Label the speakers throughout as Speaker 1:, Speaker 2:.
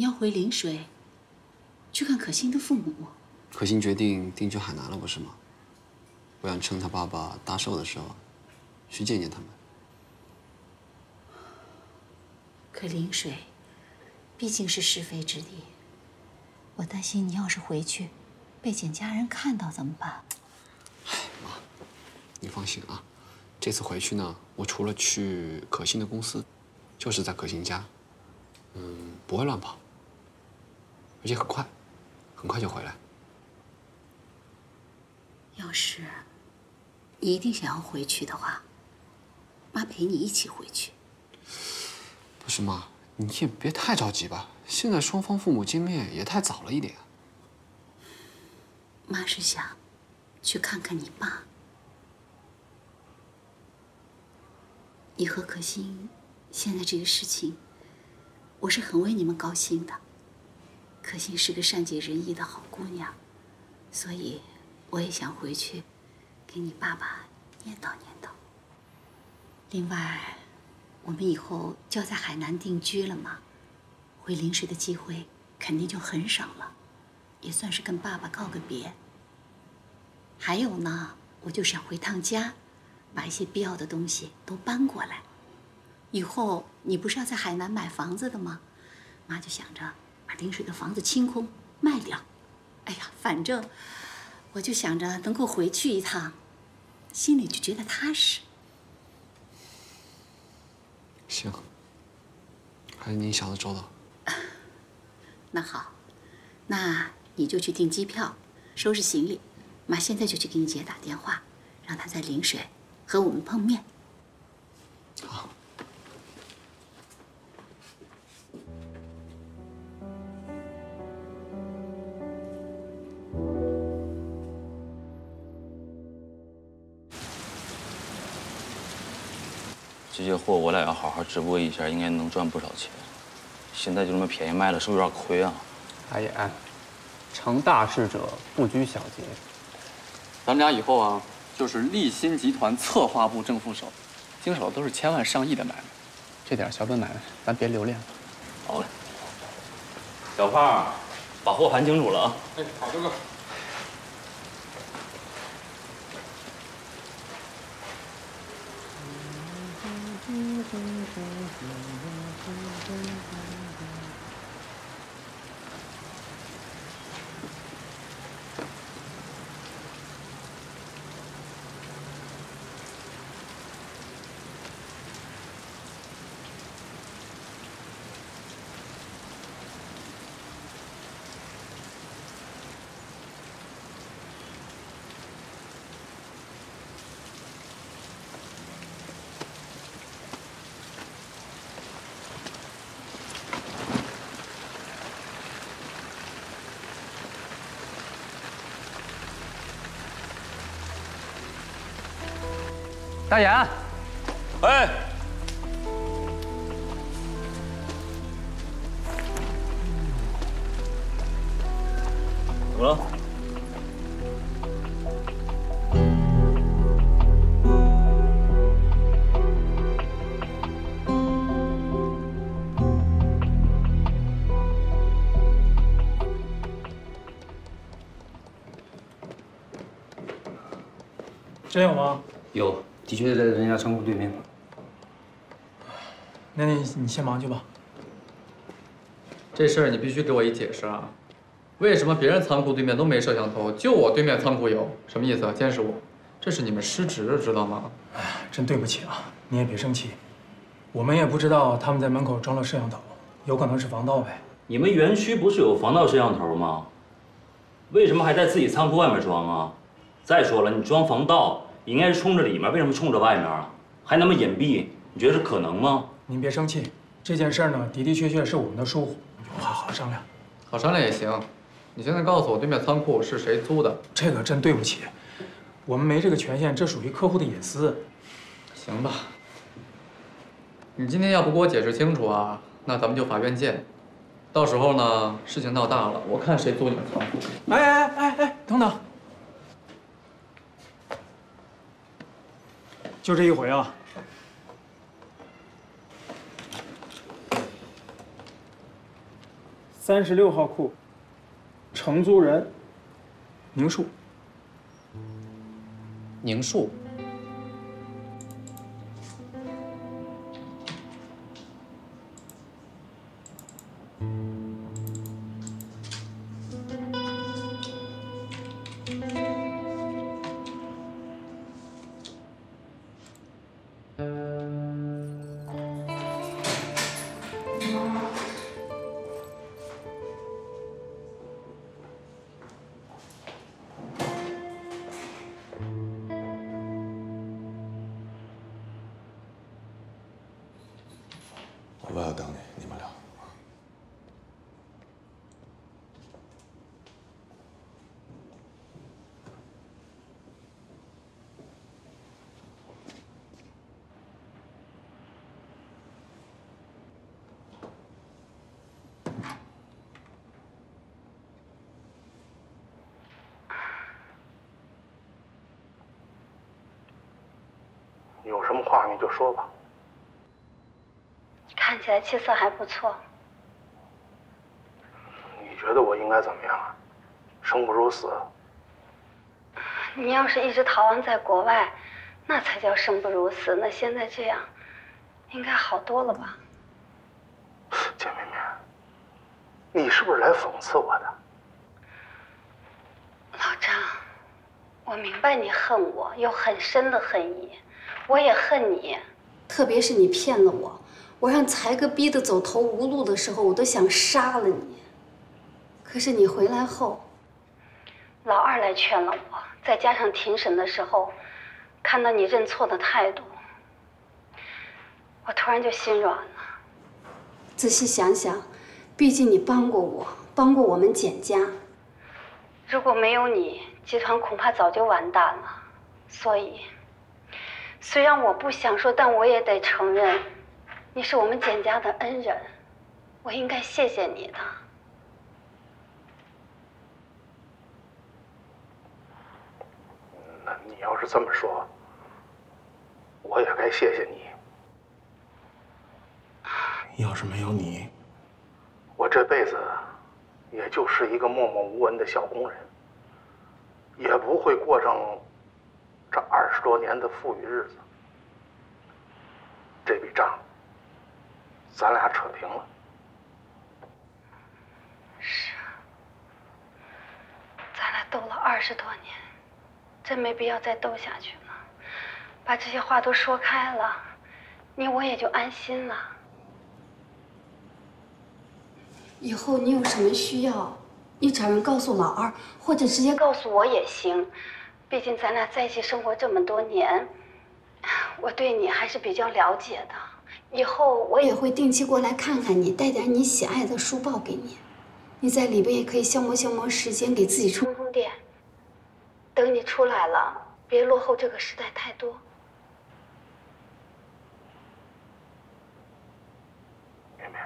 Speaker 1: 你要回陵水，去看可心的父母。
Speaker 2: 可心决定定居海南了，不是吗？我想趁他爸爸大寿的时候，去见见他们。
Speaker 1: 可陵水，毕竟是是非之地，我担心你要是回去，被简家人看到怎么办？
Speaker 2: 哎，妈，你放心啊，这次回去呢，我除了去可心的公司，就是在可心家，嗯，不会乱跑，而且很快，很快就回来。
Speaker 1: 要是你一定想要回去的话，妈陪你一起回去。
Speaker 2: 不是妈，你也别太着急吧。现在双方父母见面也太早了一点。
Speaker 1: 妈是想去看看你爸。你和可心现在这个事情，我是很为你们高兴的。可心是个善解人意的好姑娘，所以。我也想回去，给你爸爸念叨念叨。另外，我们以后就要在海南定居了嘛，回临水的机会肯定就很少了，也算是跟爸爸告个别。还有呢，我就想回趟家，把一些必要的东西都搬过来。以后你不是要在海南买房子的吗？妈就想着把临水的房子清空卖掉。哎呀，反正。我就想着能够回去一趟，心里就觉得踏实。
Speaker 2: 行，还是你想的周到。
Speaker 1: 那好，那你就去订机票，收拾行李。妈现在就去给你姐打电话，让她在临水和我们碰面。
Speaker 2: 好。
Speaker 3: 这些货我俩要好好直播一下，应该能赚不少钱。现在就这么便宜卖了，是不是有点亏啊？
Speaker 4: 阿言，成大事者不拘小节。
Speaker 5: 咱们俩以后啊，就是立新集团策划部正副手，经手的都是千万上亿的买卖。这点小本买卖，咱别留恋了。
Speaker 3: 好嘞，小胖，把货盘清楚了啊。
Speaker 5: 哎，好，哥哥。
Speaker 4: 我从不忘记你的心，大眼，
Speaker 3: 哎，怎么了？
Speaker 6: 真有吗？
Speaker 7: 有。的确在人家仓库对面。
Speaker 6: 那你你先忙去吧。
Speaker 5: 这事儿你必须给我一解释啊！为什么别人仓库对面都没摄像头，就我对面仓库有？什么意思？监视我？这是你们失职，知道吗？
Speaker 6: 哎，真对不起啊！你也别生气，我们也不知道他们在门口装了摄像头，有可能是防盗呗。
Speaker 3: 你们园区不是有防盗摄像头吗？为什么还在自己仓库外面装啊？再说了，你装防盗。应该是冲着里面，为什么冲着外面啊？还那么隐蔽，你觉得这可能吗？
Speaker 6: 您别生气，这件事呢，的的确确是我们的疏忽，好好商量。
Speaker 5: 好商量也行。你现在告诉我，对面仓库是谁租的？
Speaker 6: 这个真对不起，我们没这个权限，这属于客户的隐私。
Speaker 5: 行吧。你今天要不给我解释清楚啊，那咱们就法院见。到时候呢，事情闹大了，我看谁租你们仓库。
Speaker 6: 哎哎哎哎，等等。就这一回啊！三十六号库，承租人宁树。
Speaker 4: 宁树，
Speaker 8: 有什么话你就说吧。
Speaker 9: 看起来气色还不错。
Speaker 8: 你觉得我应该怎么样啊？生不如死？
Speaker 9: 你要是一直逃亡在国外，那才叫生不如死。那现在这样，应该好多了吧？
Speaker 8: 简明明，你是不是来讽刺我的？
Speaker 9: 老张，我明白你恨我，有很深的恨意，我也恨你，特别是你骗了我。我让才哥逼得走投无路的时候，我都想杀了你。可是你回来后，老二来劝了我，再加上庭审的时候，看到你认错的态度，我突然就心软了。仔细想想，毕竟你帮过我，帮过我们简家。如果没有你，集团恐怕早就完蛋了。所以，虽然我不想说，但我也得承认。你是我们简家的恩人，我应该谢谢你的。
Speaker 8: 那你要是这么说，我也该谢谢你。要是没有你，我这辈子也就是一个默默无闻的小工人，也不会过上这二十多年的富裕日子。这笔账。咱俩扯平了。
Speaker 9: 是啊，咱俩斗了二十多年，真没必要再斗下去了。把这些话都说开了，你我也就安心了。以后你有什么需要，你找人告诉老二，或者直接告诉我也行。毕竟咱俩在一起生活这么多年，我对你还是比较了解的。以后我也会定期过来看看你，带点你喜爱的书报给你。你在里边也可以消磨消磨时间，给自己充充电。等你出来了，别落后这个时代太多。
Speaker 8: 绵绵，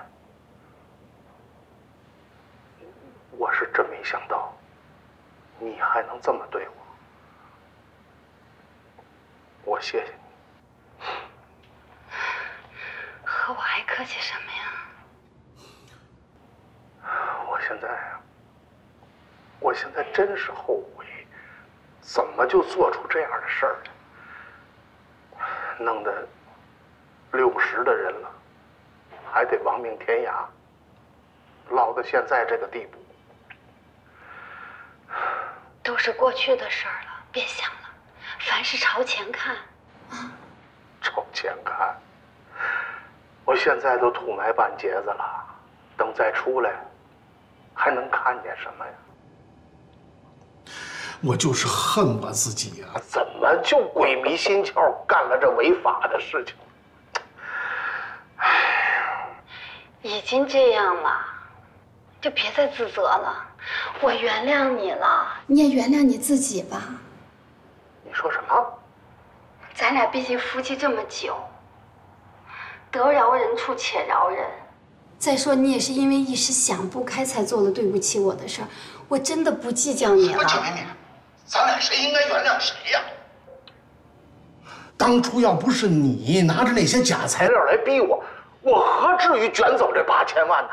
Speaker 8: 我是真没想到，你还能这么对我。我谢谢你。
Speaker 9: 和我还客气什么呀？
Speaker 8: 我现在，我现在真是后悔，怎么就做出这样的事儿来，弄得六十的人了，还得亡命天涯，落到现在这个地步。
Speaker 9: 都是过去的事儿了，别想了，凡事朝前看，啊，
Speaker 8: 朝前看。我现在都土埋半截子了，等再出来，还能看见什么呀？
Speaker 10: 我就是恨我自己呀！
Speaker 8: 怎么就鬼迷心窍干了这违法的事情？
Speaker 9: 哎呀，已经这样了，就别再自责了。我原谅你了，你也原谅你自己吧。
Speaker 8: 你说什么？
Speaker 9: 咱俩毕竟夫妻这么久。得饶人处且饶人。再说，你也是因为一时想不开才做了对不起我的事儿。我真的不计较你了。
Speaker 8: 简明明，咱俩谁应该原谅谁呀？当初要不是你拿着那些假材料来逼我，我何至于卷走这八千万呢？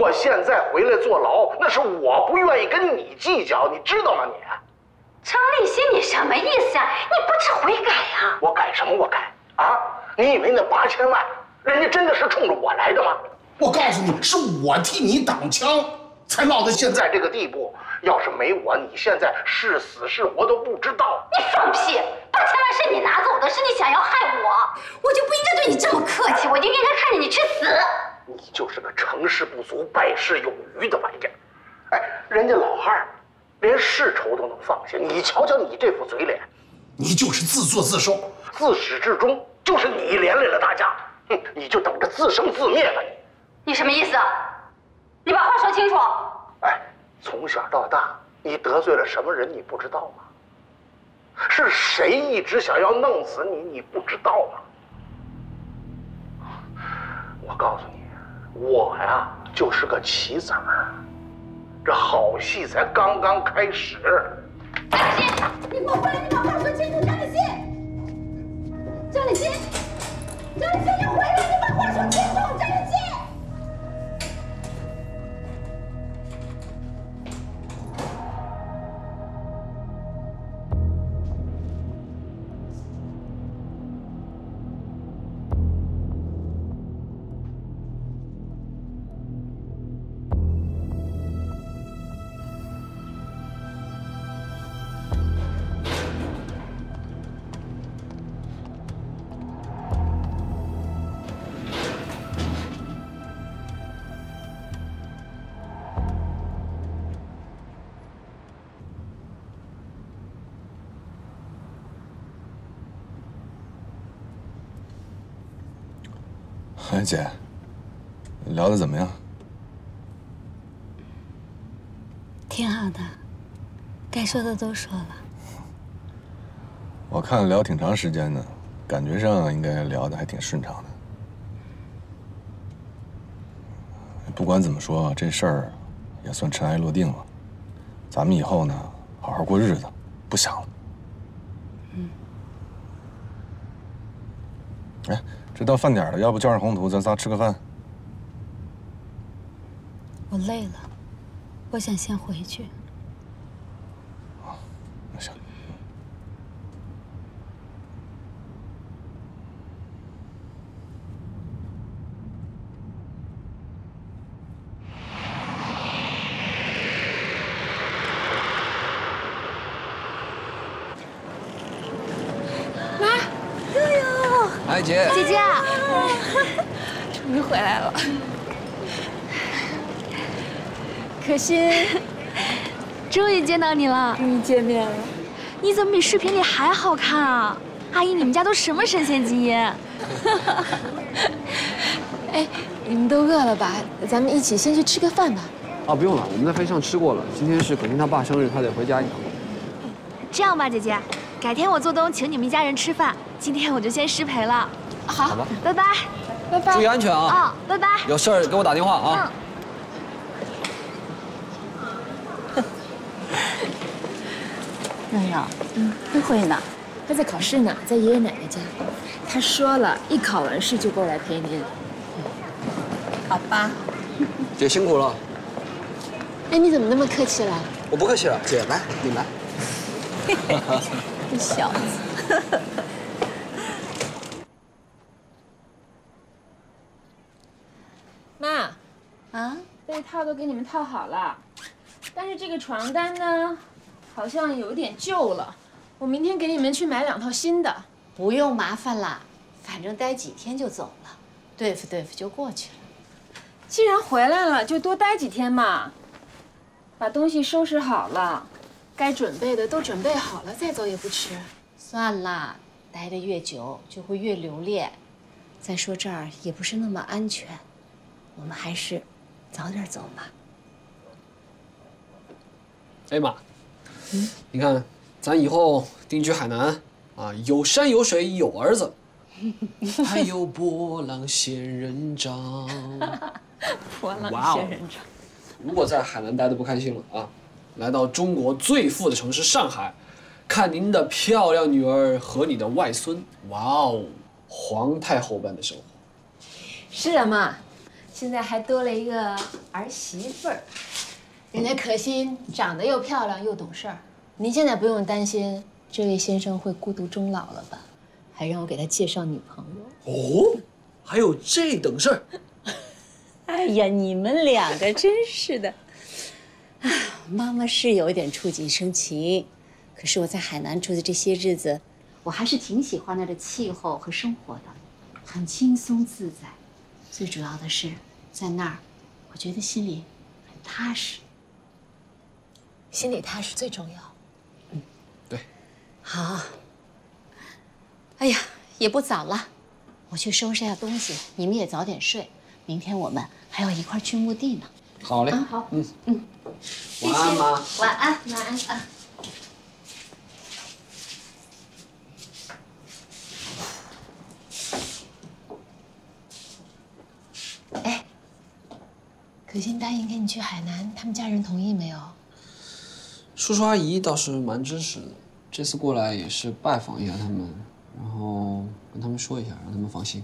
Speaker 8: 我现在回来坐牢，那是我不愿意跟你计较，你知道吗？你，
Speaker 9: 程立新，你什么意思啊？你不知悔改呀？
Speaker 8: 我改什么？我改啊？你以为那八千万，人家真的是冲着我来的吗？
Speaker 10: 我告诉你，是我替你挡枪，才落到现在
Speaker 8: 这个地步。要是没我，你现在是死是活都不知道。
Speaker 9: 你放屁！八千万是你拿走的，是你想要害我，我就不应该对你这么客气，我就应该看着你去死。
Speaker 8: 你就是个成事不足败事有余的玩意儿。哎，人家老汉儿连世仇都能放下，你瞧瞧你这副嘴脸，
Speaker 10: 你就是自作自受，
Speaker 8: 自始至终就是你连累了大家。哼，你就等着自生自灭吧你。
Speaker 9: 你什么意思？你把话说清楚。
Speaker 8: 哎。从小到大，你得罪了什么人？你不知道吗？是谁一直想要弄死你？你不知道吗？我告诉你，我呀就是个棋子儿，这好戏才刚刚开始。
Speaker 9: 张立新，你给我过来！你把话说清楚，张立新，张立新，张立新，你回来！你把话说清楚，张立
Speaker 11: 哎，姐，聊的怎么样？
Speaker 1: 挺好的，该说的都说了。
Speaker 11: 我看聊挺长时间的，感觉上应该聊的还挺顺畅的。不管怎么说，这事儿也算尘埃落定了。咱们以后呢，好好过日子，不想了。嗯。哎。这到饭点了，要不叫上宏图，咱仨吃个饭。
Speaker 1: 我累了，我想先回去。
Speaker 11: 那行。
Speaker 2: 姐
Speaker 12: 姐姐，终于回来了。可心，终于见到你了，
Speaker 13: 终于见面了。
Speaker 12: 你怎么比视频里还好看啊？阿姨，你们家都什么神仙基因？
Speaker 13: 哎，你们都饿了吧？咱们一起先去吃个饭吧。
Speaker 2: 啊，不用了，我们在飞机上吃过了。今天是可心他爸生日，他得回家一趟。
Speaker 12: 这样吧，姐姐。改天我做东请你们一家人吃饭，今天我就先失陪了。
Speaker 13: 好，好
Speaker 2: 吧，
Speaker 12: 拜拜，
Speaker 13: 拜拜，
Speaker 2: 注意安全啊！
Speaker 12: 啊，拜拜。
Speaker 2: 有事儿给我打电话啊。
Speaker 13: 亮亮，嗯，慧慧呢？她在考试呢，在爷爷奶奶家。她说了一考完试就过来陪您。
Speaker 1: 好吧。
Speaker 2: 姐辛苦了。
Speaker 13: 哎，你怎么那么客气了？
Speaker 2: 我不客气了，姐来，你来。
Speaker 13: 这小子，妈，啊，被套都给你们套好了，但是这个床单呢，好像有点旧了，我明天给你们去买两套新的。
Speaker 1: 不用麻烦了，反正待几天就走了，对付对付就过去了。
Speaker 13: 既然回来了，就多待几天嘛，把东西收拾好了。该准备的都准备好了，再走也不迟。
Speaker 1: 算了，待得越久就会越留恋。再说这儿也不是那么安全，我们还是早点走吧。
Speaker 2: 哎妈，嗯，你看，咱以后定居海南啊，有山有水有儿子，还有波浪仙人掌。
Speaker 13: 波浪仙人掌。
Speaker 2: 如果在海南待的不开心了啊。来到中国最富的城市上海，看您的漂亮女儿和你的外孙，哇哦，皇太后般的生活。
Speaker 13: 是啊，妈，现在还多了一个儿媳妇儿，人家可心长得又漂亮又懂事儿。您现在不用担心这位先生会孤独终老了吧？还让我给他介绍女朋友。
Speaker 14: 哦，还有这等事儿？
Speaker 1: 哎呀，你们两个真是的。啊，妈妈是有一点触景生情，可是我在海南住的这些日子，我还是挺喜欢那儿的气候和生活的，很轻松自在。最主要的是，在那儿，我觉得心里很踏实。
Speaker 13: 心里踏实最重要。
Speaker 2: 嗯，对。
Speaker 1: 好。哎呀，也不早了，我去收拾下东西，你们也早点睡。明天我们还要一块去墓地呢。
Speaker 2: 好嘞。
Speaker 1: 好。嗯嗯。
Speaker 2: 晚安，妈。
Speaker 1: 晚安，晚安啊。
Speaker 13: 哎，可心答应跟你去海南，他们家人同意没有？
Speaker 2: 叔叔阿姨倒是蛮支持的，这次过来也是拜访一下他们，然后跟他们说一下，让他们放心。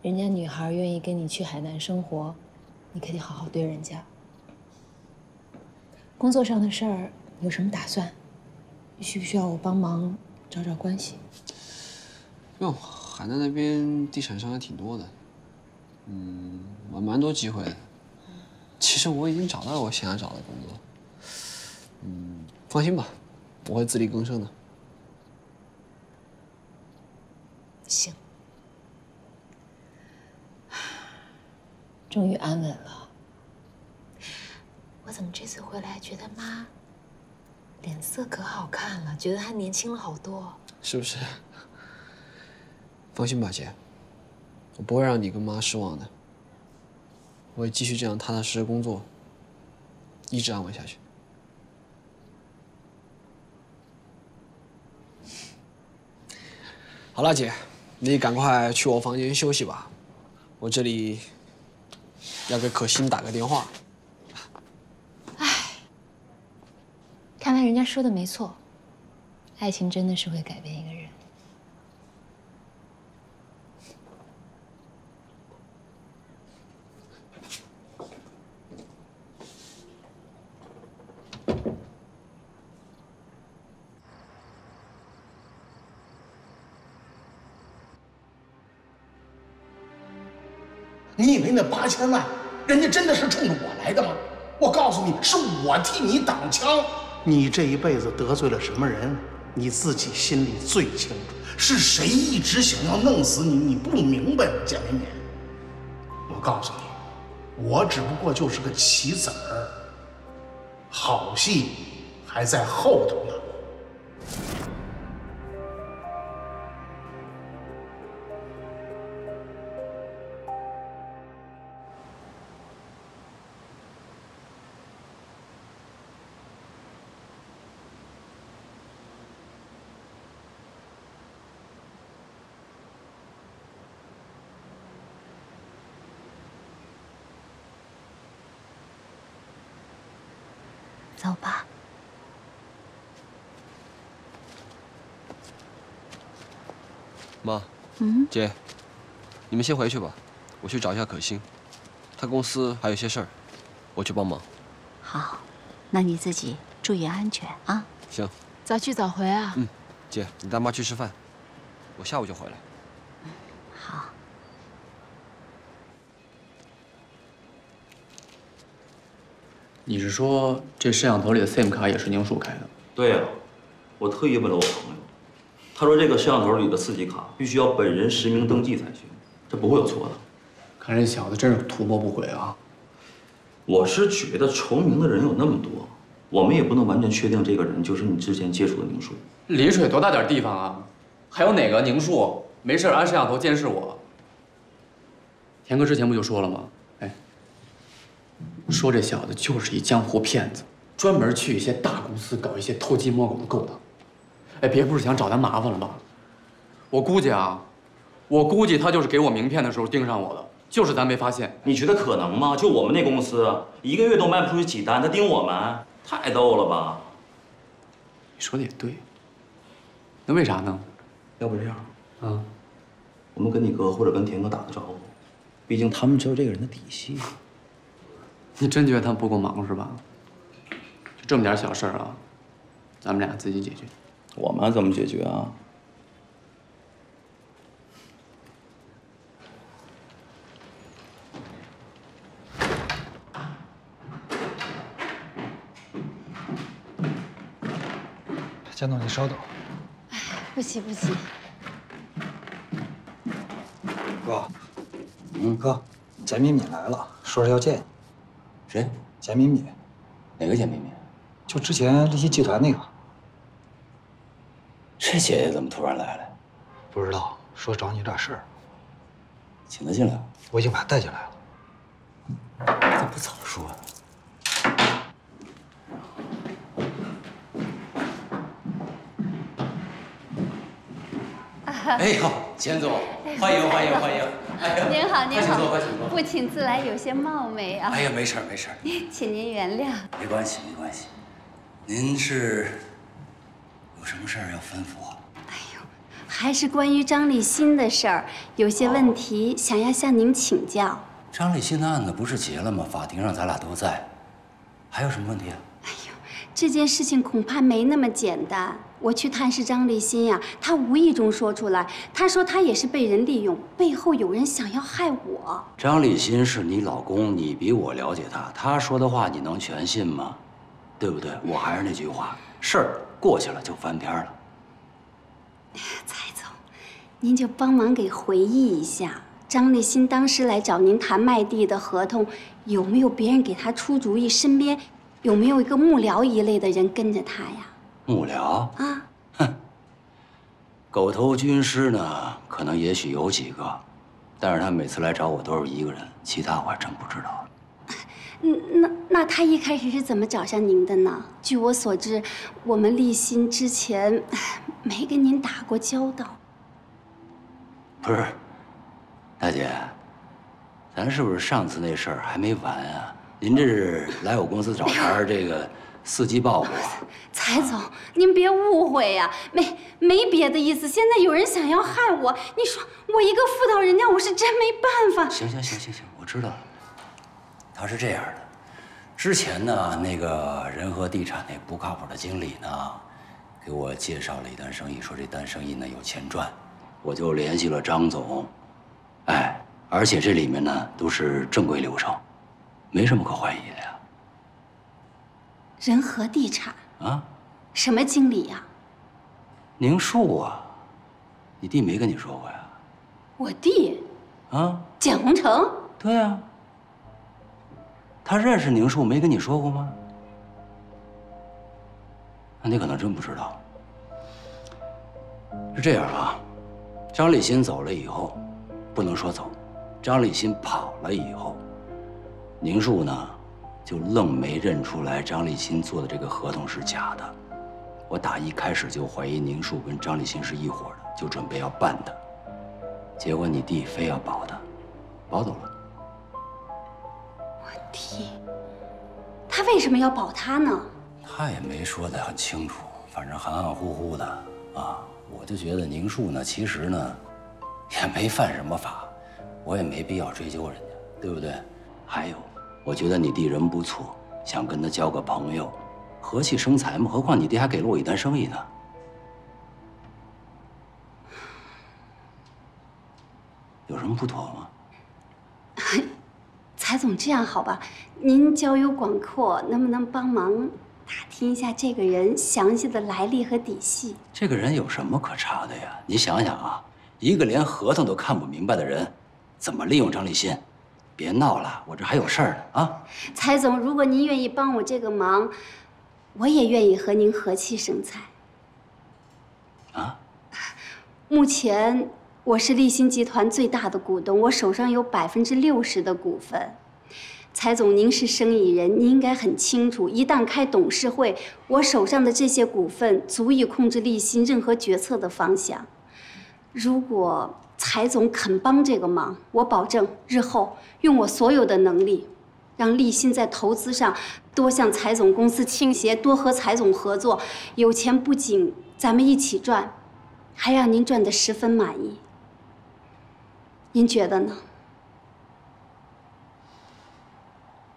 Speaker 13: 人家女孩愿意跟你去海南生活，你可得好好对人家。工作上的事儿有什么打算？需不需要我帮忙找找关系？
Speaker 2: 不用，海南那边地产商还挺多的，嗯，蛮蛮多机会的。其实我已经找到了我想要找的工作，嗯，放心吧，我会自力更生的。
Speaker 13: 行。终于安稳了。我怎么这次回来觉得妈脸色可好看了，觉得她年轻了好多，
Speaker 2: 是不是？放心吧，姐，我不会让你跟妈失望的。我会继续这样踏踏实实工作，一直安稳下去。好了，姐，你赶快去我房间休息吧，我这里。要给可心打个电话。
Speaker 13: 唉，看来人家说的没错，爱情真的是会改变一个人。
Speaker 10: 你以为那八千万，人家真的是冲着我来的吗？我告诉你，是我替你挡枪。你这一辈子得罪了什么人，你自己心里最清楚。是谁一直想要弄死你，你不明白吗，简绵绵？我告诉你，我只不过就是个棋子儿，好戏还在后头呢。
Speaker 1: 走吧，
Speaker 2: 妈。
Speaker 1: 嗯，
Speaker 2: 姐，你们先回去吧，我去找一下可心，她公司还有些事儿，我去帮忙。
Speaker 1: 好，那你自己注意安全啊。
Speaker 2: 行，
Speaker 13: 早去早回啊。
Speaker 2: 嗯，姐，你带妈去吃饭，我下午就回来。
Speaker 5: 你是说这摄像头里的 SIM 卡也是宁树开的？
Speaker 3: 对呀，我特意问了我朋友，他说这个摄像头里的四级卡必须要本人实名登记才行，这不会有错的。
Speaker 5: 看这小子真是图谋不轨啊！
Speaker 3: 我是觉得重名的人有那么多，我们也不能完全确定这个人就是你之前接触的宁树。
Speaker 5: 丽水多大点地方啊？还有哪个宁树没事安摄像头监视我？田哥之前不就说了吗？说这小子就是一江湖骗子，专门去一些大公司搞一些偷鸡摸狗的勾当。哎，别不是想找咱麻烦了吧？我估计啊，我估计他就是给我名片的时候盯上我的，就是咱没发现。
Speaker 3: 你觉得可能吗？就我们那公司，一个月都卖不出去几单，他盯我们，太逗了吧？
Speaker 5: 你说的也对。那为啥呢？
Speaker 3: 要不这样，啊，我们
Speaker 15: 跟你哥或者跟田哥打个招呼？毕竟他们知道这个人的底细。
Speaker 5: 你真觉得他们不够忙是吧？就这么点小事啊，咱们俩自己解决。
Speaker 15: 我们怎么解决啊？
Speaker 16: 江总，你稍等。
Speaker 9: 哎不急不急。
Speaker 16: 哥，嗯，哥，简敏敏来了，说是要见你。
Speaker 7: 谁？
Speaker 16: 简敏敏。
Speaker 7: 哪个简敏敏？
Speaker 16: 就之前立新集团那个。
Speaker 7: 这姐姐怎么突然来了？
Speaker 16: 不知道，说找你有点事儿。
Speaker 7: 请她进来。
Speaker 16: 我已经把她带进来了。
Speaker 7: 怎么不早说呢？
Speaker 5: 哎，呦，钱总，欢迎欢迎欢迎！哎呀，
Speaker 9: 您好您好，
Speaker 5: 请坐，快请坐。
Speaker 9: 不请自来有些冒昧啊。
Speaker 5: 哎呀，没事儿没事儿。
Speaker 9: 请您原谅。
Speaker 7: 没关系没关系。您是有什么事儿要吩咐我？
Speaker 9: 哎呦还是关于张立新的事儿，有些问题想要向您请教。
Speaker 7: 张立新的案子不是结了吗？法庭上咱俩都在，还有什么问题啊？
Speaker 9: 这件事情恐怕没那么简单。我去探视张立新呀，他无意中说出来，他说他也是被人利用，背后有人想要害我。
Speaker 7: 张立新是你老公，你比我了解他，他说的话你能全信吗？对不对？我还是那句话，事儿过去了就翻篇了。
Speaker 9: 蔡总，您就帮忙给回忆一下，张立新当时来找您谈卖地的合同，有没有别人给他出主意？身边有没有一个幕僚一类的人跟着他呀？
Speaker 7: 幕僚
Speaker 9: 啊，哼
Speaker 7: 狗头军师呢？可能也许有几个，但是他每次来找我都是一个人，其他我还真不知道。
Speaker 9: 嗯，那那他一开始是怎么找上您的呢？据我所知，我们立新之前 没跟您打过交道。
Speaker 7: 不是，大姐，咱是不是上次那事儿还没完啊？您这是来我公司找茬，这个伺机报复啊？
Speaker 9: 蔡总，您别误会呀、没没别的意思。现在有人想要害我，你说我一个妇道人家，我是真没办法。
Speaker 7: 行行行行行，我知道了。他是这样的，之前呢，那个仁和地产那不靠谱的经理呢，给我介绍了一单生意，说这单生意呢有钱赚，我就联系了张总。哎，而且这里面呢都是正规流程，没什么可怀疑的呀。
Speaker 9: 仁和地产
Speaker 7: 啊，
Speaker 9: 什么经理呀、
Speaker 7: 宁树啊，你弟没跟你说过呀？
Speaker 9: 我弟
Speaker 7: 啊，
Speaker 9: 简宏成。
Speaker 7: 对呀、他认识宁树，没跟你说过吗？那你可能真不知道。是这样啊，张立新走了以后，不能说走，张立新跑了以后，宁树呢，就愣没认出来张立新做的这个合同是假的。我打一开始就怀疑宁树跟张立新是一伙的，就准备要办他。结果你弟非要保他，保走了。
Speaker 9: 我弟，他为什么要保他呢？
Speaker 7: 他也没说得很清楚，反正含含糊糊的啊。我就觉得宁树呢，其实呢，也没犯什么法，我也没必要追究人家，对不对？还有，我觉得你弟人不错，想跟他交个朋友，和气生财嘛。何况你弟还给了我一单生意呢。有什么不妥吗？
Speaker 9: 蔡总，这样好吧？您交友广阔，能不能帮忙打听一下这个人详细的来历和底细？
Speaker 7: 这个人有什么可查的呀？你想想啊，一个连合同都看不明白的人，怎么利用张立新？别闹了，我这还有事儿呢啊！
Speaker 9: 蔡总，如果您愿意帮我这个忙，我也愿意和您和气生财。
Speaker 7: 啊？
Speaker 9: 目前我是立新集团最大的股东，我手上有百分之六十的股份。蔡总，您是生意人，您应该很清楚，一旦开董事会，我手上的这些股份足以控制立新任何决策的方向。如果蔡总肯帮这个忙，我保证日后用我所有的能力，让立新在投资上多向财总公司倾斜，多和财总合作，有钱不仅咱们一起赚，还让您赚得十分满意。您觉得呢？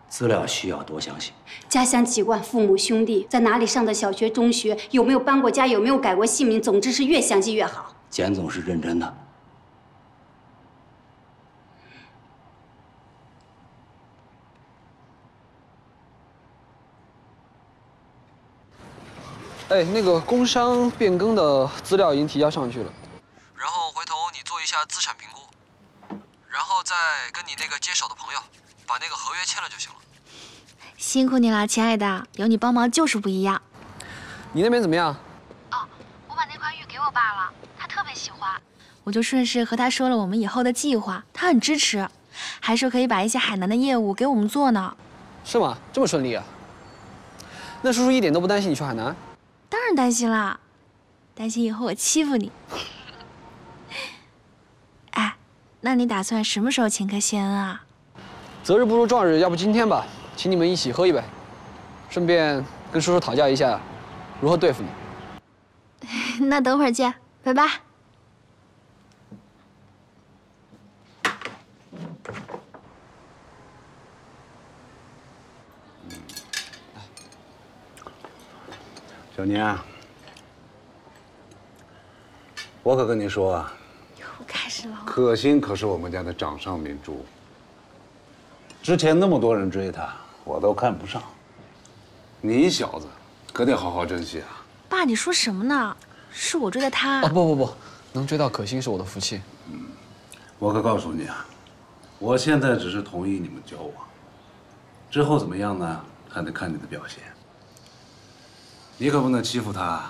Speaker 7: 资料需要多详细？
Speaker 9: 家乡籍贯、父母兄弟在哪里上的小学、中学，有没有搬过家，有没有改过姓名，总之是越详细越好。
Speaker 7: 简总是认真的。
Speaker 2: 哎，那个工商变更的资料已经提交上去了，然后回头你做一下资产评估，然后再跟你那个接手的朋友把那个合约签了就行了。
Speaker 12: 辛苦你了，亲爱的，有你帮忙就是不一样。
Speaker 2: 你那边怎么样？
Speaker 12: 哦，我把那块玉给我爸了，他特别喜欢，我就顺势和他说了我们以后的计划，他很支持，还说可以把一些海南的业务给我们做呢。
Speaker 2: 是吗？这么顺利啊？那叔叔一点都不担心你去海南？
Speaker 12: 当然担心啦，担心以后我欺负你。哎，那你打算什么时候请客谢恩啊？
Speaker 2: 择日不如撞日，要不今天吧，请你们一起喝一杯，顺便跟叔叔讨教一下如何对付你。
Speaker 12: 那等会儿见，拜拜。
Speaker 17: 小宁啊，我可跟你说啊，
Speaker 12: 又开始了。
Speaker 17: 可心可是我们家的掌上明珠。之前那么多人追她，我都看不上。你小子可得好好珍惜啊！
Speaker 12: 爸，你说什么呢？是我追的她
Speaker 2: 啊不不不，能追到可心是我的福气。
Speaker 17: 嗯我可告诉你啊，我现在只是同意你们交往，之后怎么样呢？还得看你的表现。你可不能欺负她，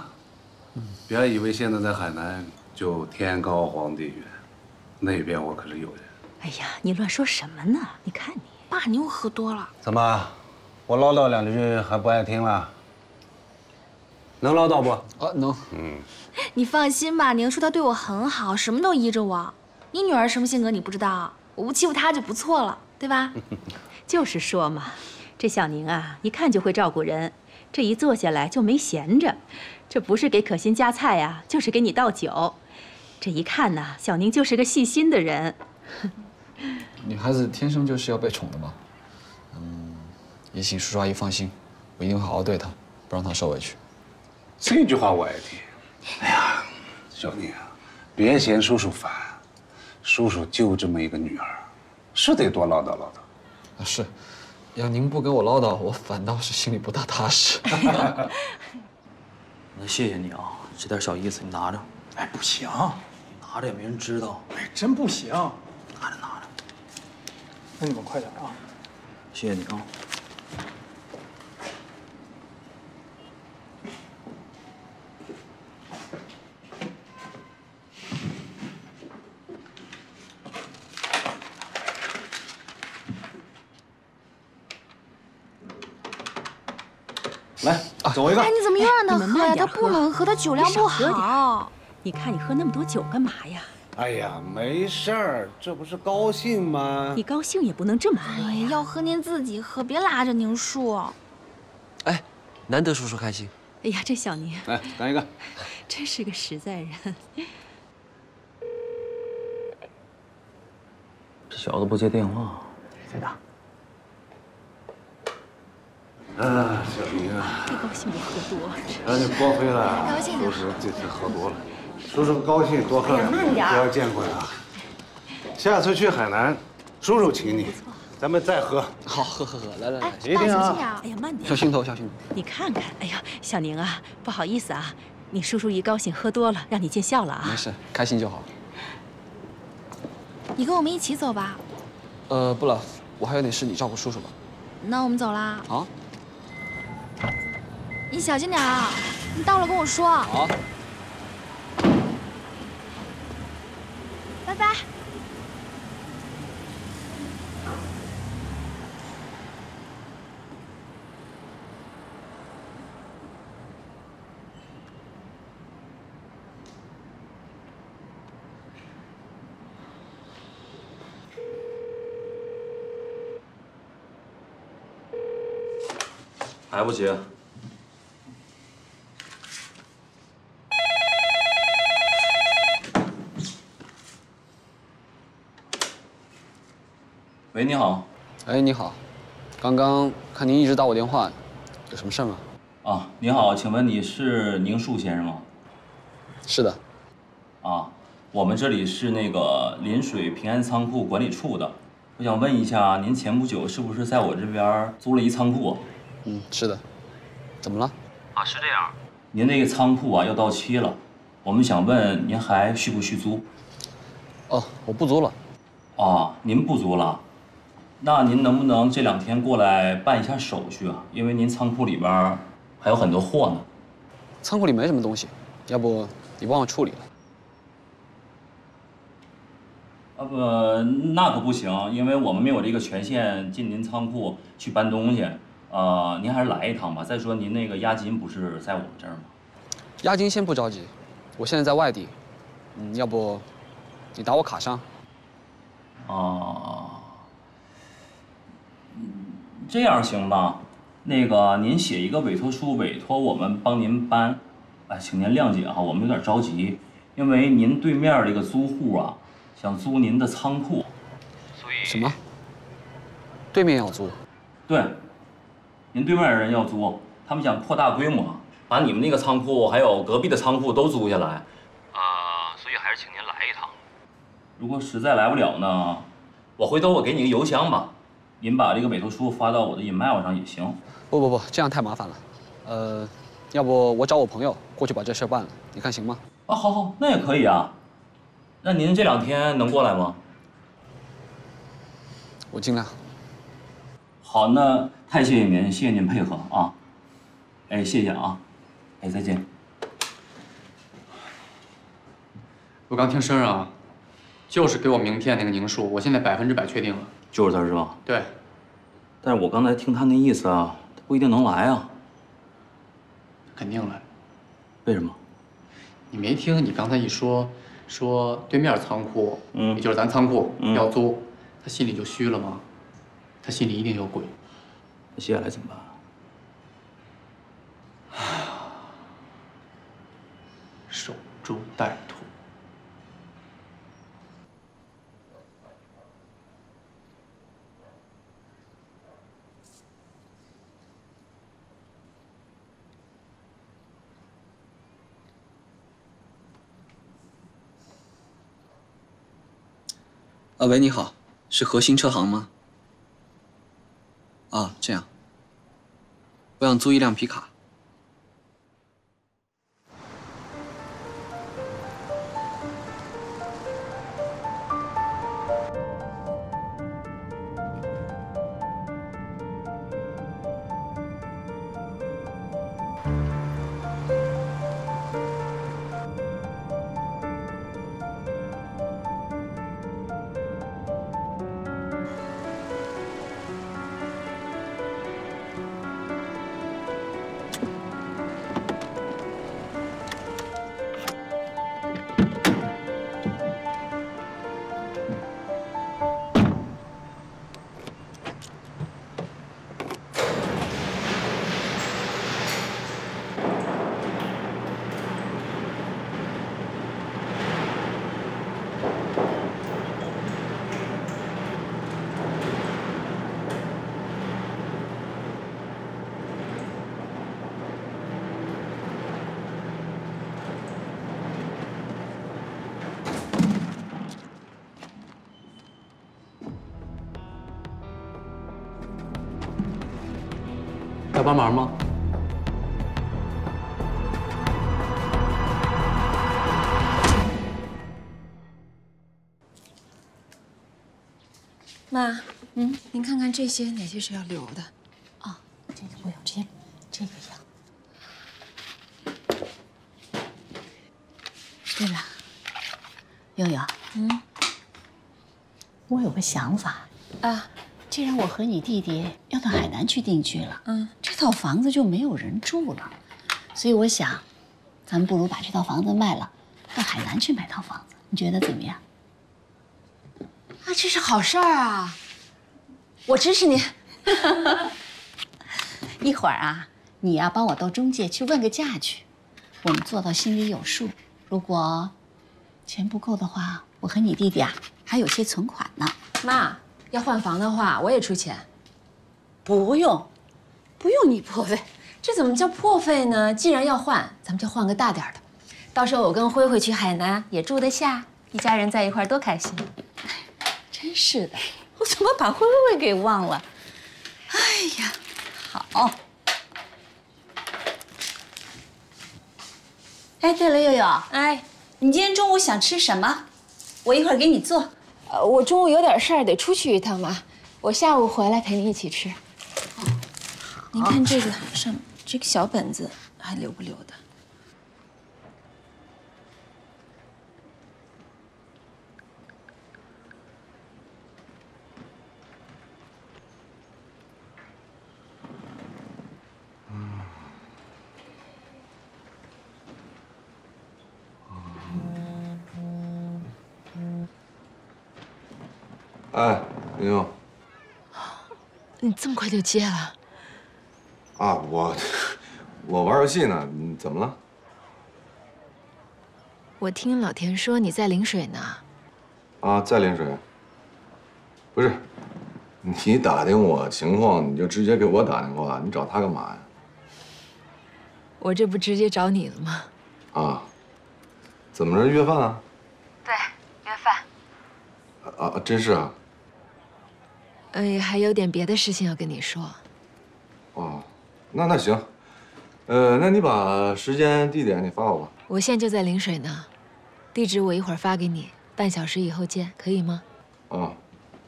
Speaker 17: 别以为现在在海南就天高皇帝远，那边我可是有人。
Speaker 18: 哎呀，你乱说什么呢？你看你，
Speaker 12: 爸，你又喝多了。
Speaker 17: 怎么，我唠叨两句还不爱听了？能唠叨不？
Speaker 2: 啊，能。
Speaker 17: 嗯，
Speaker 12: 你放心吧，宁叔他对我很好，什么都依着我。你女儿什么性格你不知道，我不欺负她就不错了，对吧？
Speaker 18: 就是说嘛，这小宁啊，一看就会照顾人。这一坐下来就没闲着，这不是给可心夹菜呀，就是给你倒酒。这一看呢，小宁就是个细心的人。
Speaker 2: 女孩子天生就是要被宠的嘛。嗯，也请叔叔阿姨放心，我一定会好好对她，不让她受委屈。
Speaker 17: 这句话我爱听。哎呀，小宁啊，别嫌叔叔烦，叔叔就这么一个女儿，是得多唠叨唠叨。
Speaker 2: 啊是。要您不跟我唠叨，我反倒是心里不大踏实。
Speaker 15: 那谢谢你啊，这点小意思你拿着。
Speaker 10: 哎，不行，
Speaker 15: 拿着也没人知道。
Speaker 10: 哎，真不行。
Speaker 15: 拿着拿着。
Speaker 10: 那你们快点啊！
Speaker 15: 谢谢你啊。来，走一个。
Speaker 12: 哎，你怎么又让他喝呀？他不能喝，他酒量不好。
Speaker 18: 你看你喝那么多酒干嘛呀？
Speaker 17: 哎呀，没事儿，这不是高兴吗？
Speaker 18: 你高兴也不能这么喝
Speaker 12: 哎，要喝您自己喝，别拉着宁叔。
Speaker 14: 哎，难得叔叔开心。
Speaker 18: 哎呀，这小宁
Speaker 17: 来干一个。
Speaker 18: 真是个实在人。
Speaker 15: 这小子不接电话，
Speaker 10: 谁打？
Speaker 17: 啊，小宁啊，
Speaker 18: 别高兴，我喝多。
Speaker 17: 让你多亏了
Speaker 12: 高兴，
Speaker 17: 叔叔这次喝多了，叔叔高兴多喝两杯，不要见怪啊。下次去海南，叔叔请你，咱们再喝。
Speaker 2: 好，喝喝喝，来来来，
Speaker 17: 一定啊！
Speaker 18: 哎呀，慢点。
Speaker 2: 小心头，小心头。
Speaker 18: 你看看，哎呀，小宁啊，不好意思啊，你叔叔一高兴喝多了，让你见笑了啊。
Speaker 2: 没事，开心就好。
Speaker 12: 你跟我们一起走吧。
Speaker 2: 呃，不了，我还有点事，你照顾叔叔吧。
Speaker 12: 那我们走啦。
Speaker 2: 好。
Speaker 12: 你小心点啊！你到了跟我说。
Speaker 2: 好。
Speaker 12: 拜拜。
Speaker 3: 来不接？喂，你好。
Speaker 2: 哎，你好，刚刚看您一直打我电话，有什么事吗？
Speaker 3: 啊，你好，请问你是宁树先生吗？
Speaker 2: 是的。
Speaker 3: 啊，我们这里是那个临水平安仓库管理处的，我想问一下，您前不久是不是在我这边租了一仓库？
Speaker 2: 嗯，是的。怎么了？
Speaker 3: 啊，是这样，您那个仓库啊要到期了，我们想问您还续不续租？
Speaker 2: 哦，我不租了。
Speaker 3: 啊，您不租了？那您能不能这两天过来办一下手续啊？因为您仓库里边还有很多货呢。
Speaker 2: 仓库里没什么东西，要不你帮我处理了？
Speaker 3: 啊不，那可不行，因为我们没有这个权限进您仓库去搬东西。呃，您还是来一趟吧。再说您那个押金不是在我们这儿吗？
Speaker 2: 押金先不着急，我现在在外地。嗯，要不你打我卡上？
Speaker 3: 啊，这样行吧？那个您写一个委托书，委托我们帮您搬。哎，请您谅解哈，我们有点着急，因为您对面这个租户啊，想租您的仓库，所以
Speaker 2: 什么？对面要租？
Speaker 3: 对。您对面的人要租，他们想扩大规模，把你们那个仓库还有隔壁的仓库都租下来，啊，所以还是请您来一趟。如果实在来不了呢，我回头我给你个邮箱吧，您把这个委托书发到我的 email 上也行。
Speaker 2: 不不不，这样太麻烦了。呃，要不我找我朋友过去把这事办了，你看行吗？
Speaker 3: 啊，好好，那也可以啊。那您这两天能过来吗？
Speaker 2: 我尽量。
Speaker 3: 好，那。太谢谢您，谢谢您配合啊！哎，谢谢啊！哎，再见。
Speaker 5: 我刚听声啊，就是给我名片那个宁树，我现在百分之百确定了，
Speaker 3: 就是他是吧？
Speaker 5: 对。
Speaker 3: 但是我刚才听他那意思啊，他不一定能来啊。
Speaker 5: 肯定来。
Speaker 3: 为什么？
Speaker 5: 你没听你刚才一说，说对面仓库，嗯，也就是咱仓库要租，他心里就虚了吗？他心里一定有鬼。
Speaker 3: 那接下来怎么办？
Speaker 5: 守株待
Speaker 2: 喂，你好，是核心车行吗？啊，这样，我想租一辆皮卡。
Speaker 5: 要帮忙吗？
Speaker 13: 妈，嗯，您看看这些哪些是要留的？
Speaker 1: 啊，这个不用，这这个要。对了，悠悠，嗯，我有个想法啊。既然我和你弟弟要到海南去定居了，嗯，这套房子就没有人住了，所以我想，咱们不如把这套房子卖了，到海南去买套房子，你觉得怎么样？
Speaker 13: 啊，这是好事儿啊！我支持你。
Speaker 1: 一会儿啊，你呀帮我到中介去问个价去，我们做到心里有数。如果钱不够的话，我和你弟弟啊还有些存款呢。
Speaker 13: 妈。要换房的话，我也出钱。
Speaker 1: 不用，不用你破费。
Speaker 13: 这怎么叫破费呢？既然要换，咱们就换个大点的。到时候我跟辉辉去海南也住得下，一家人在一块多开心。
Speaker 1: 真是的，我怎么把辉辉给忘了？哎呀，好。哎，对了，悠悠，
Speaker 13: 哎，
Speaker 1: 你今天中午想吃什么？我一会儿给你做。
Speaker 13: 呃，我中午有点事儿，得出去一趟嘛。我下午回来陪你一起吃。
Speaker 1: 哦，
Speaker 13: 您看这个上这个小本子还留不留的？
Speaker 11: 哎，宁宁
Speaker 13: 你这么快就接了？
Speaker 11: 啊，我我玩游戏呢，你怎么了？
Speaker 13: 我听老田说你在临水呢。
Speaker 11: 啊，在临水。不是，你打听我情况，你就直接给我打电话，你找他干嘛呀？
Speaker 13: 我这不直接找你了吗？
Speaker 11: 啊，怎么着约饭啊？
Speaker 13: 对，约饭。
Speaker 11: 啊，真是啊。
Speaker 13: 哎，还有点别的事情要跟你说。
Speaker 11: 哦，那那行，呃，那你把时间地点你发我吧。
Speaker 13: 我现在就在陵水呢，地址我一会儿发给你，半小时以后见，可以吗？
Speaker 11: 啊，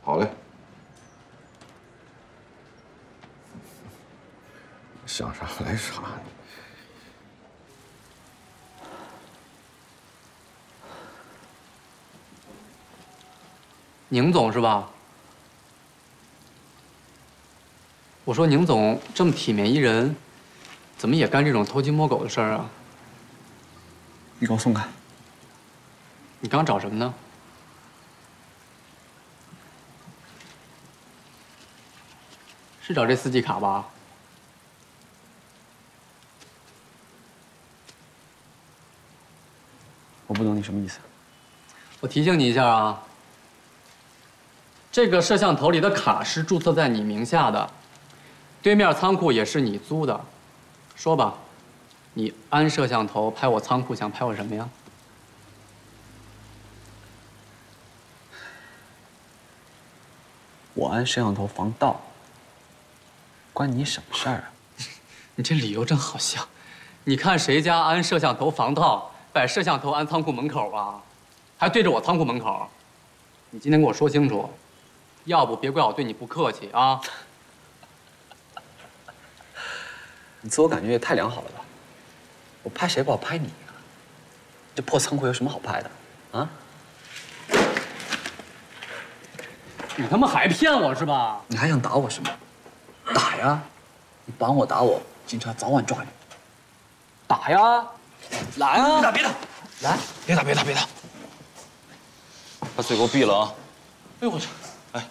Speaker 11: 好嘞。想啥来啥。
Speaker 5: 宁总是吧？我说宁总这么体面一人，怎么也干这种偷鸡摸狗的事儿啊？
Speaker 2: 你给我松开！
Speaker 5: 你刚找什么呢？是找这四 G 卡吧？
Speaker 2: 我不懂你什么意思。
Speaker 5: 我提醒你一下啊，这个摄像头里的卡是注册在你名下的，对面仓库也是你租的。说吧，你安摄像头拍我仓库，想拍我什么呀？
Speaker 2: 我安摄像头防盗，关你什么事儿啊？
Speaker 5: 你这理由真好笑。你看谁家安摄像头防盗，摆摄像头安仓库门口啊？还对着我仓库门口？你今天给我说清楚，要不别怪我对你不客气啊！
Speaker 2: 你自我感觉也太良好了吧？我拍谁不好拍你啊？这破仓库有什么好拍的？啊？
Speaker 5: 你他妈还骗我是吧？
Speaker 2: 你还想打我是吗？打呀！你绑我打我，警察早晚抓你。
Speaker 5: 打呀！来啊！
Speaker 2: 别打别打！
Speaker 5: 来！
Speaker 2: 别打别打别打！把嘴给我闭了啊！
Speaker 5: 哎呦我去！
Speaker 16: 哎，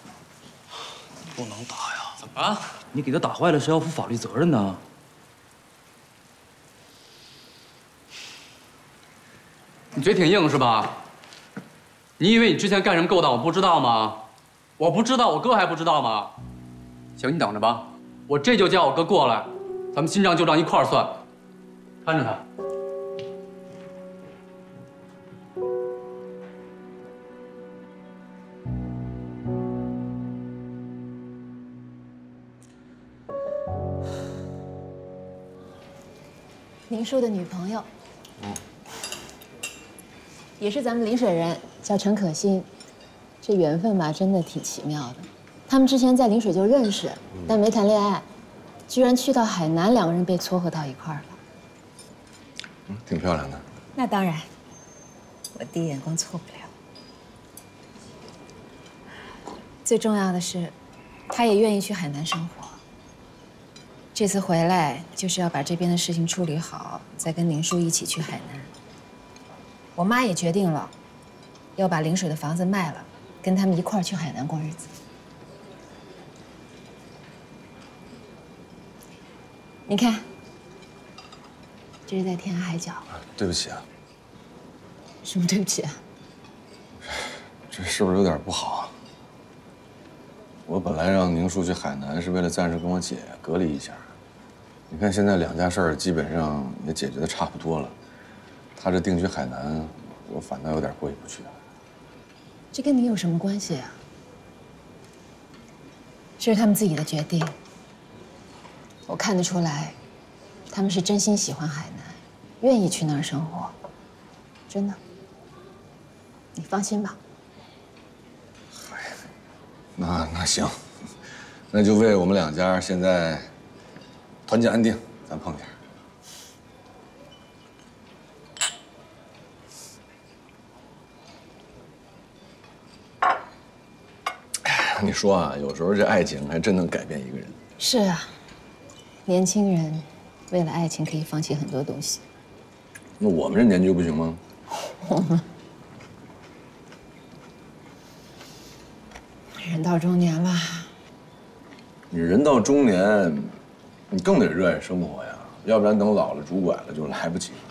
Speaker 16: 不能打呀！
Speaker 5: 怎么了？
Speaker 16: 你给他打坏了是要负法律责任的。
Speaker 5: 你嘴挺硬是吧？你以为你之前干什么勾当我不知道吗？我不知道，我哥还不知道吗？行，你等着吧，我这就叫我哥过来，咱们新账旧账一块儿算。看着他。
Speaker 13: 您叔的女朋友，也是咱们临水人，叫陈可欣。这缘分吧，真的挺奇妙的。他们之前在临水就认识，但没谈恋爱，居然去到海南，两个人被撮合到一块儿了。
Speaker 11: 嗯，挺漂亮的。
Speaker 13: 那当然，我第一眼光错不了。最重要的是，他也愿意去海南生活。这次回来就是要把这边的事情处理好，再跟宁叔一起去海南。我妈也决定了，要把陵水的房子卖了，跟他们一块儿去海南过日子。你看，这是在天涯海角。
Speaker 11: 对不起啊，
Speaker 13: 什么对不起啊？
Speaker 11: 这是不是有点不好啊？我本来让宁叔去海南是为了暂时跟我姐隔离一下。你看现在两家事儿基本上也解决的差不多了，他这定居海南，我反倒有点过意不去。
Speaker 13: 这跟你有什么关系啊？这是他们自己的决定。我看得出来，他们是真心喜欢海南，愿意去那儿生活。真的，你放心吧。
Speaker 11: 那那行，那就为我们两家现在团结安定，咱碰点。你说啊，有时候这爱情还真能改变一个人。
Speaker 13: 是啊，年轻人为了爱情可以放弃很多东西。
Speaker 11: 那我们这年纪不行吗？
Speaker 13: 我们人到中年了，
Speaker 11: 你人到中年，你更得热爱生活呀，要不然等老了拄拐了就来不及了。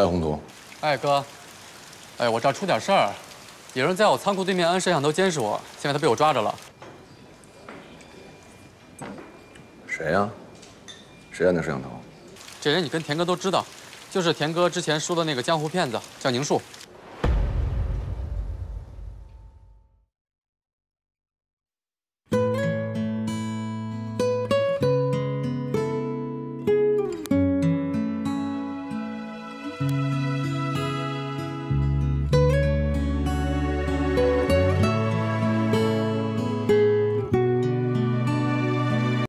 Speaker 11: 哎，宏图，
Speaker 5: 哎哥，哎我这儿出点事儿，有人在我仓库对面安摄像头监视我，现在他被我抓着了。
Speaker 11: 谁呀？谁安的摄像头？
Speaker 5: 这人你跟田哥都知道，就是田哥之前说的那个江湖骗子，叫宁树。